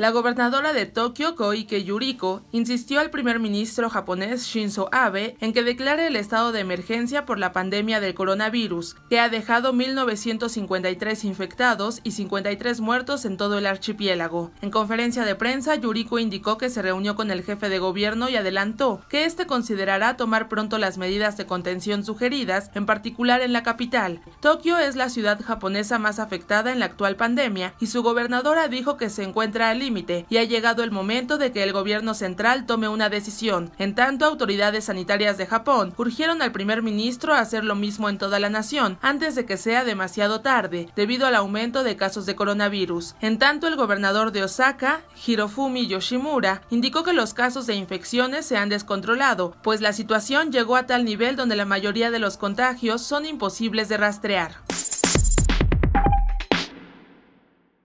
La gobernadora de Tokio, Koike Yuriko, insistió al primer ministro japonés Shinzo Abe en que declare el estado de emergencia por la pandemia del coronavirus, que ha dejado 1.953 infectados y 53 muertos en todo el archipiélago. En conferencia de prensa, Yuriko indicó que se reunió con el jefe de gobierno y adelantó que este considerará tomar pronto las medidas de contención sugeridas, en particular en la capital. Tokio es la ciudad japonesa más afectada en la actual pandemia y su gobernadora dijo que se encuentra al y ha llegado el momento de que el gobierno central tome una decisión. En tanto, autoridades sanitarias de Japón urgieron al primer ministro a hacer lo mismo en toda la nación antes de que sea demasiado tarde, debido al aumento de casos de coronavirus. En tanto, el gobernador de Osaka, Hirofumi Yoshimura, indicó que los casos de infecciones se han descontrolado, pues la situación llegó a tal nivel donde la mayoría de los contagios son imposibles de rastrear.